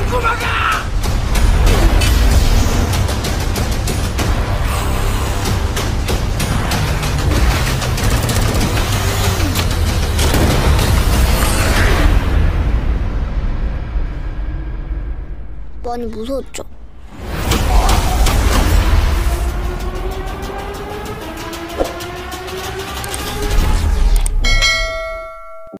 이 꼬마가! 많이 무서웠죠?